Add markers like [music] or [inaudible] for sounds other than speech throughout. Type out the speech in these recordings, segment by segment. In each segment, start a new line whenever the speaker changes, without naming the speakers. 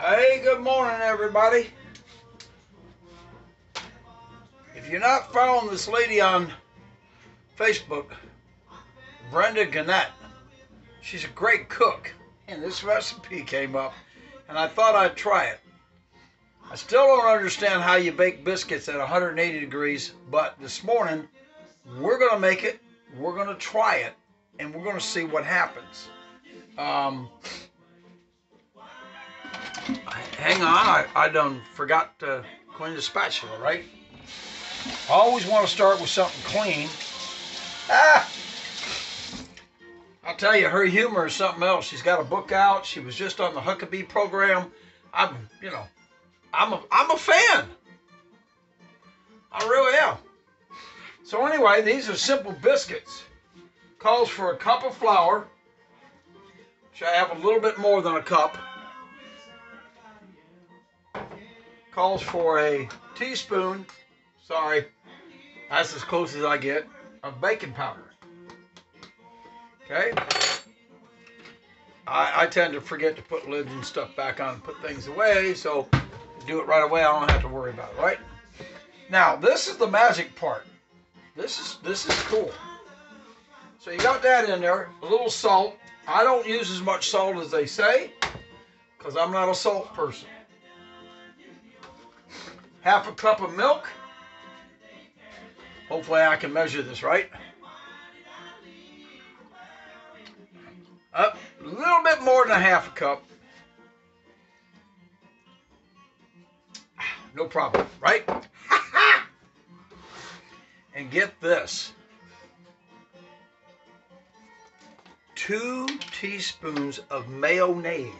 Hey, good morning, everybody. If you're not following this lady on Facebook, Brenda Gantt, she's a great cook, and this recipe came up, and I thought I'd try it. I still don't understand how you bake biscuits at 180 degrees, but this morning we're going to make it, we're going to try it, and we're going to see what happens. Um, hang on, I, I done forgot to clean the spatula, right? I always want to start with something clean. Ah! I'll tell you, her humor is something else. She's got a book out. She was just on the Huckabee program. I'm, you know, I'm a, I'm a fan. I really am. So anyway, these are simple biscuits. Calls for a cup of flour, which I have a little bit more than a cup. Calls for a teaspoon, sorry, that's as close as I get, of baking powder. Okay? I, I tend to forget to put lids and stuff back on and put things away, so do it right away. I don't have to worry about it, right? Now, this is the magic part. This is this is cool. So you got that in there, a little salt. I don't use as much salt as they say, because I'm not a salt person. Half a cup of milk. Hopefully I can measure this right. Up a little bit more than a half a cup. No problem, right? [laughs] and get this. Two teaspoons of mayonnaise.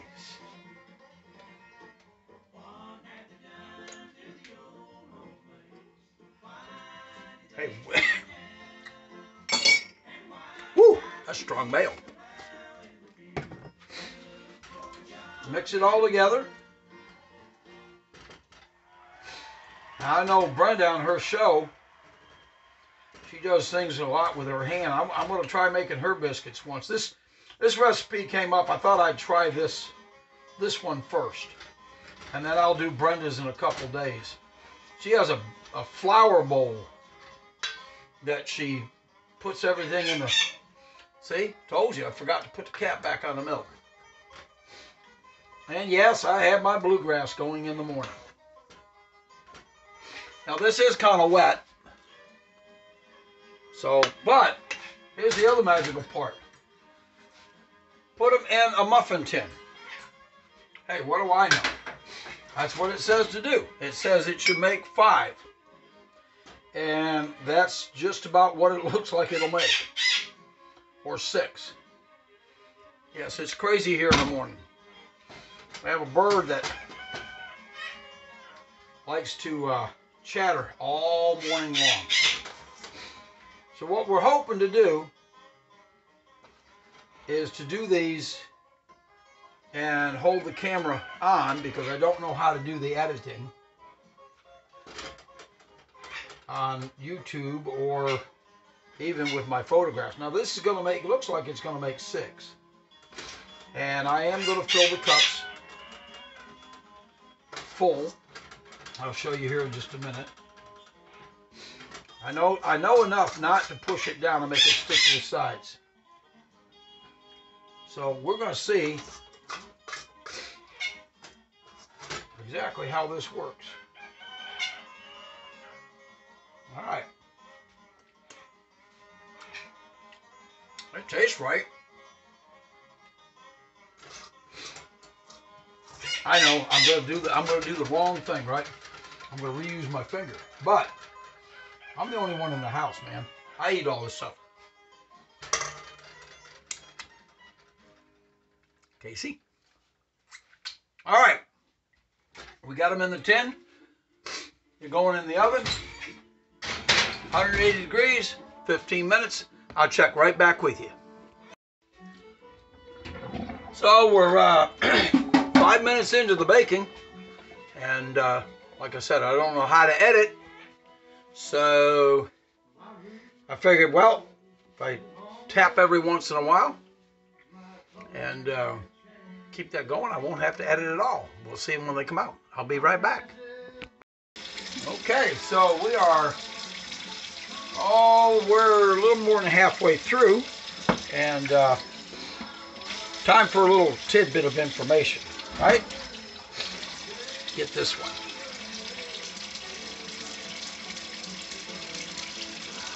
Strong mayo. Mix it all together. I know Brenda on her show, she does things a lot with her hand. I'm, I'm going to try making her biscuits once. This this recipe came up. I thought I'd try this this one first, and then I'll do Brenda's in a couple days. She has a, a flour bowl that she puts everything in the. See, told you I forgot to put the cap back on the milk. And yes, I have my bluegrass going in the morning. Now this is kind of wet. So, but here's the other magical part. Put them in a muffin tin. Hey, what do I know? That's what it says to do. It says it should make five. And that's just about what it [laughs] looks like it'll make. Or six. Yes, it's crazy here in the morning. I have a bird that likes to uh, chatter all morning long. So what we're hoping to do is to do these and hold the camera on because I don't know how to do the editing on YouTube or even with my photographs. Now this is going to make, looks like it's going to make six. And I am going to fill the cups full. I'll show you here in just a minute. I know I know enough not to push it down and make it stick to the sides. So we're going to see exactly how this works. All right. It tastes right. I know I'm gonna do the I'm gonna do the wrong thing, right? I'm gonna reuse my finger. But I'm the only one in the house, man. I eat all this stuff. Casey? All right. We got them in the tin. You're going in the oven. 180 degrees, 15 minutes. I'll check right back with you. So we're uh, [clears throat] five minutes into the baking. And uh, like I said, I don't know how to edit. So I figured, well, if I tap every once in a while and uh, keep that going, I won't have to edit at all. We'll see them when they come out. I'll be right back. Okay, so we are, we're a little more than halfway through, and uh, time for a little tidbit of information, right? Get this one.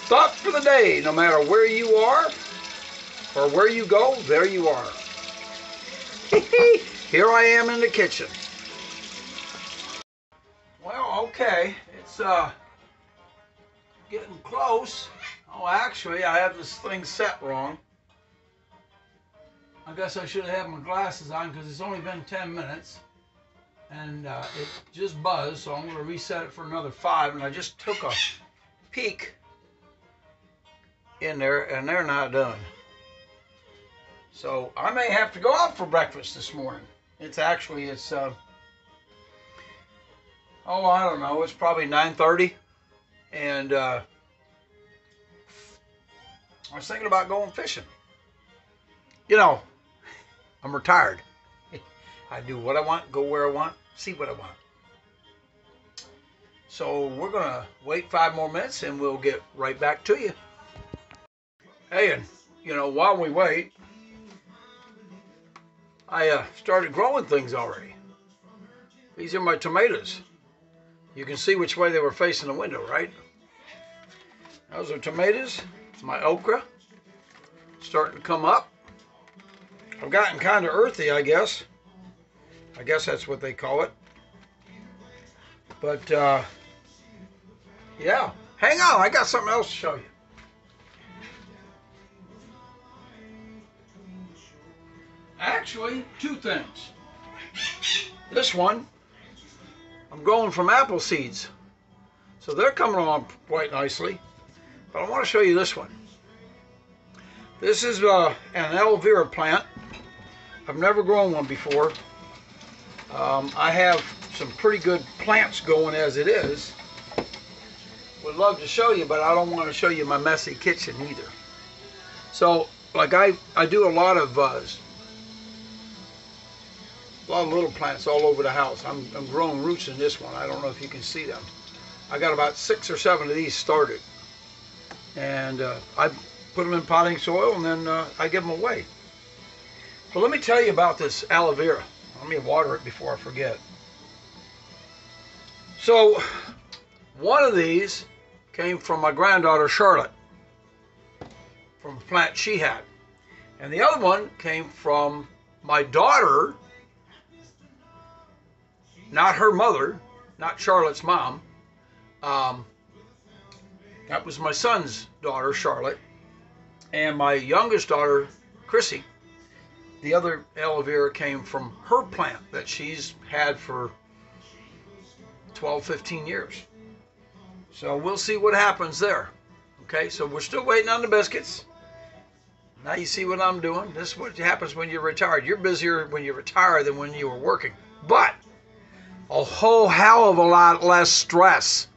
Thought for the day, no matter where you are or where you go, there you are. [laughs] Here I am in the kitchen. Well, okay, it's uh getting close. Oh, actually, I have this thing set wrong. I guess I should have had my glasses on because it's only been 10 minutes. And uh, it just buzzed, so I'm going to reset it for another five. And I just took a peek in there, and they're not done. So I may have to go out for breakfast this morning. It's actually, it's, uh, oh, I don't know, it's probably 9.30. And uh, I was thinking about going fishing. You know, I'm retired. I do what I want, go where I want, see what I want. So we're going to wait five more minutes and we'll get right back to you. Hey, and, you know, while we wait, I uh, started growing things already. These are my tomatoes. You can see which way they were facing the window, right? Those are tomatoes. My okra starting to come up. I've gotten kind of earthy, I guess. I guess that's what they call it. But, uh, yeah. Hang on, I got something else to show you. Actually, two things. This one, I'm growing from apple seeds. So they're coming along quite nicely. But I want to show you this one. This is uh, an aloe vera plant. I've never grown one before. Um, I have some pretty good plants going as it is. Would love to show you, but I don't want to show you my messy kitchen either. So, like I, I do a lot of uh, a lot of little plants all over the house. I'm, I'm growing roots in this one. I don't know if you can see them. I got about six or seven of these started. And uh, I put them in potting soil and then uh, I give them away. But let me tell you about this aloe vera. Let me water it before I forget. So, one of these came from my granddaughter Charlotte, from a plant she had. And the other one came from my daughter not her mother, not Charlotte's mom. Um, that was my son's daughter, Charlotte, and my youngest daughter, Chrissy. The other aloe vera came from her plant that she's had for 12, 15 years. So we'll see what happens there. Okay, so we're still waiting on the biscuits. Now you see what I'm doing. This is what happens when you're retired. You're busier when you retire than when you were working. But a whole hell of a lot less stress.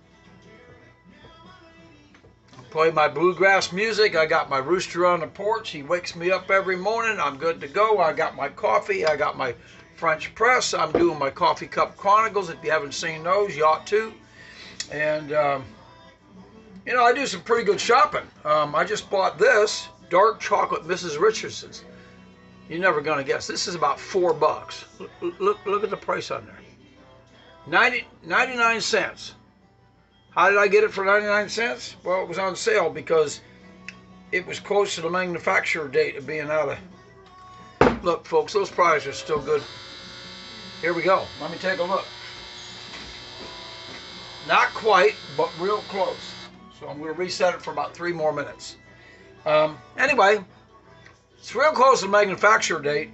I play my bluegrass music. I got my rooster on the porch. He wakes me up every morning. I'm good to go. I got my coffee. I got my French press. I'm doing my Coffee Cup Chronicles. If you haven't seen those, you ought to. And, um, you know, I do some pretty good shopping. Um, I just bought this dark chocolate Mrs. Richardson's. You're never going to guess. This is about four bucks. Look, look, look at the price on there. 90, 99 cents. How did I get it for 99 cents? Well, it was on sale because it was close to the manufacturer date of being out of. Look, folks, those prices are still good. Here we go. Let me take a look. Not quite, but real close. So I'm going to reset it for about three more minutes. Um, anyway, it's real close to the manufacturer date.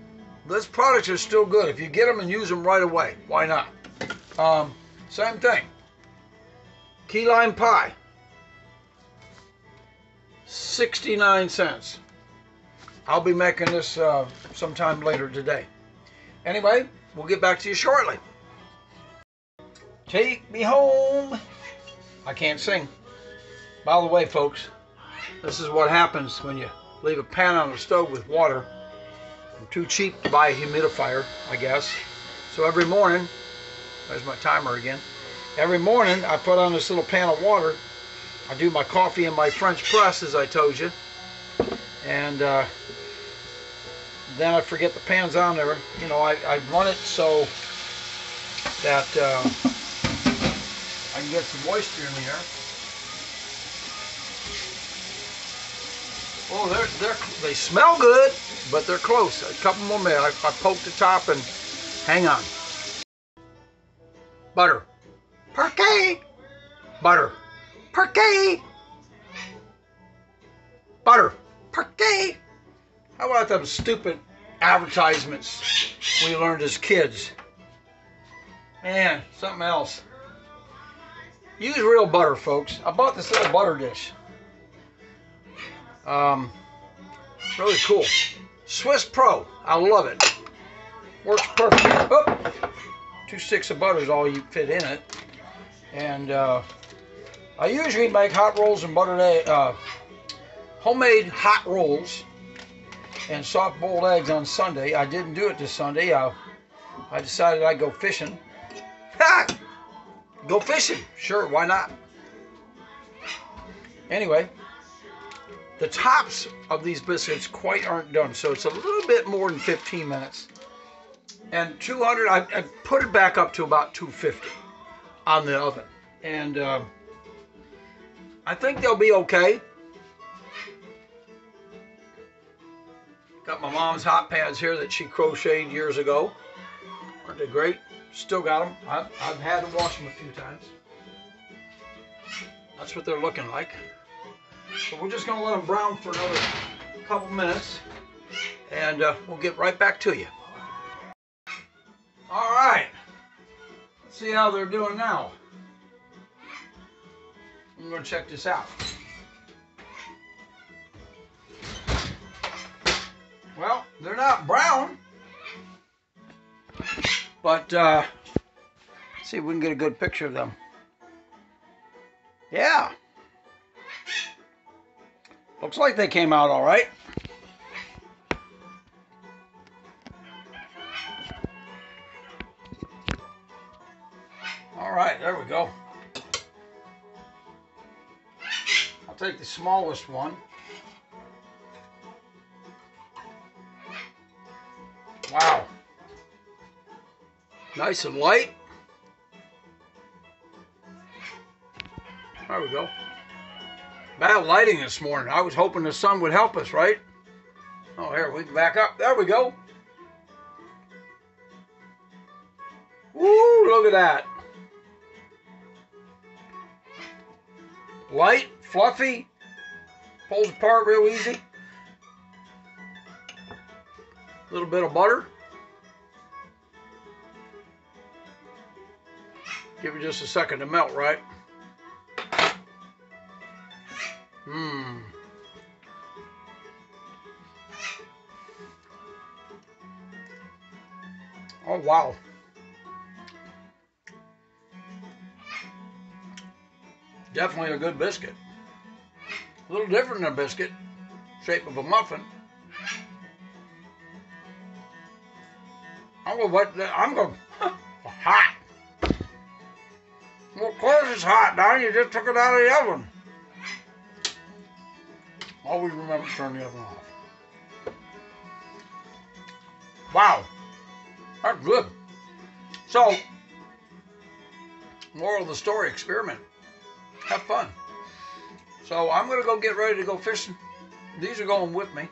This product is still good. If you get them and use them right away, why not? Um, same thing. Key lime pie. 69 cents. I'll be making this uh, sometime later today. Anyway, we'll get back to you shortly. Take me home. I can't sing. By the way, folks, this is what happens when you leave a pan on the stove with water. I'm too cheap to buy a humidifier, I guess. So every morning, there's my timer again. Every morning I put on this little pan of water. I do my coffee in my French press, as I told you. And uh, then I forget the pan's on there. You know, I, I run it so that uh, I can get some moisture in there. Oh, they're, they're, they smell good, but they're close. A couple more minutes. I, I poke the top and hang on. Butter. Parkay. Butter. Parkay. Butter. Parkay. How about them stupid advertisements we learned as kids? Man, something else. Use real butter, folks. I bought this little butter dish. Um, really cool. Swiss Pro. I love it. Works perfect. Oh, two sticks of butter is all you fit in it. And uh, I usually make hot rolls and buttered egg, uh, homemade hot rolls and soft boiled eggs on Sunday. I didn't do it this Sunday. I, I decided I'd go fishing. Ha! Go fishing. Sure, why not? Anyway, the tops of these biscuits quite aren't done, so it's a little bit more than 15 minutes. And 200, I, I put it back up to about 250 on the oven. And uh, I think they'll be okay. Got my mom's hot pads here that she crocheted years ago. Aren't they great? Still got them. I've, I've had to wash them a few times. That's what they're looking like. So we're just to let them brown for another couple minutes. And uh, we'll get right back to you. All right. Let's see how they're doing now. I'm going to check this out. Well, they're not brown. But, uh, see if we can get a good picture of them. Yeah. Looks like they came out all right. Take the smallest one. Wow. Nice and light. There we go. Bad lighting this morning. I was hoping the sun would help us, right? Oh, here, we can back up. There we go. Woo, look at that. Light, fluffy, pulls apart real easy. A little bit of butter. Give it just a second to melt, right? Mmm. Oh, wow. Definitely a good biscuit. A little different than a biscuit, shape of a muffin. I'm gonna wet what I'm gonna [laughs] hot. Well, of course it's hot, Don. You just took it out of the oven. Always remember to turn the oven off. Wow, that's good. So, moral of the story: experiment, have fun. So I'm gonna go get ready to go fishing. These are going with me.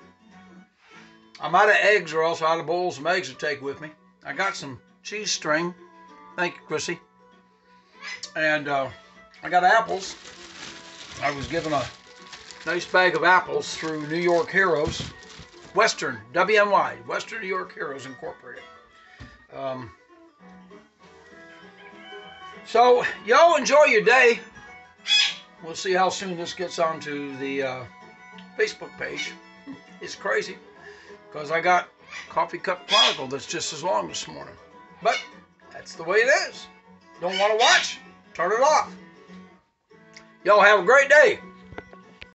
I'm out of eggs, or else I'd boil some eggs to take with me. I got some cheese string. Thank you, Chrissy. And uh, I got apples. I was given a nice bag of apples through New York Heroes, Western, WNY, Western New York Heroes Incorporated. Um, so, y'all enjoy your day. We'll see how soon this gets onto the uh, Facebook page. It's crazy because I got Coffee Cup Chronicle that's just as long this morning. But that's the way it is. Don't want to watch? Turn it off. Y'all have a great day.